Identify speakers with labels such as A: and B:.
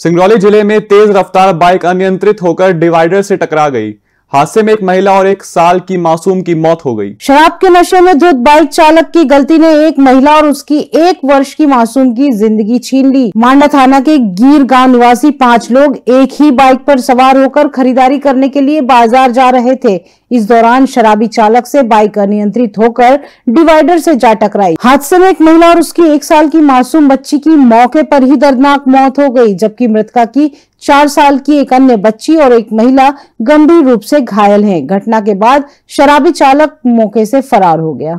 A: सिंगरौली ज़िले में तेज रफ्तार बाइक अनियंत्रित होकर डिवाइडर से टकरा गई। हादसे में एक महिला और एक साल की मासूम की मौत हो गई।
B: शराब के नशे में धुत बाइक चालक की गलती ने एक महिला और उसकी एक वर्ष की मासूम की ज़िंदगी छीन ली। मांडा थाना के गीर गाँव निवासी पाँच लोग एक ही बाइक पर सवार होकर खरीदारी करने के लिए बाज़ार जा रहे थे। इस दौरान शराबी चालक से बाइक अनियंत्रित होकर डिवाइडर से जा टकराई हादसे में एक महिला और उसकी एक साल की मासूम बच्ची की मौके पर ही दर्दनाक मौत हो गई, जबकि मृतका की चार साल की एक अन्य बच्ची और एक महिला गंभीर रूप से घायल हैं। घटना के बाद शराबी चालक मौके से फरार हो गया